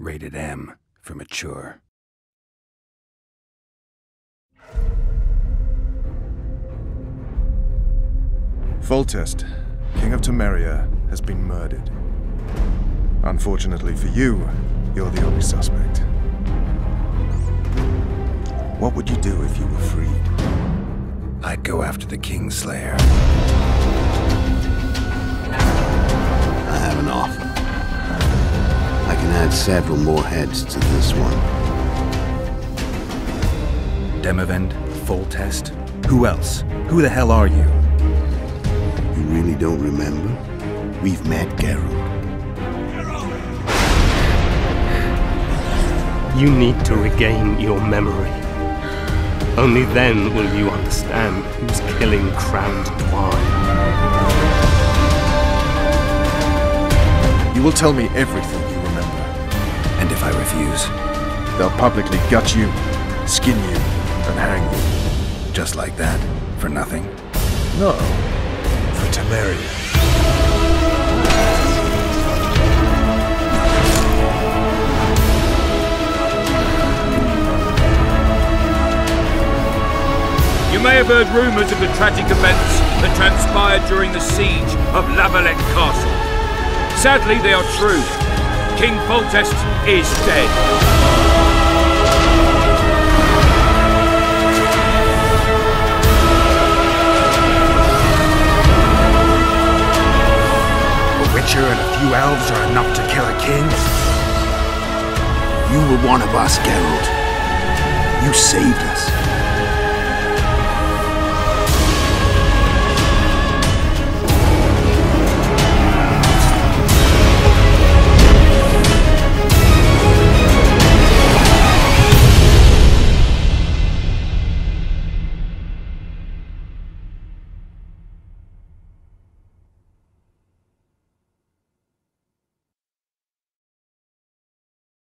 Rated M for mature. Foltest, King of Temeria, has been murdered. Unfortunately for you, you're the only suspect. What would you do if you were freed? I'd go after the Kingslayer. Add several more heads to this one. Demavend, Foltest. Who else? Who the hell are you? You really don't remember? We've met Geralt. You need to regain your memory. Only then will you understand who's killing Crowned Twine. You will tell me everything you remember. And if I refuse? They'll publicly gut you, skin you, and hang you. Just like that? For nothing? No. For Temeria. You may have heard rumours of the tragic events that transpired during the siege of La Valette Castle. Sadly, they are true. King Foltest is dead. A witcher and a few elves are enough to kill a king? You were one of us, Geralt. You saved us.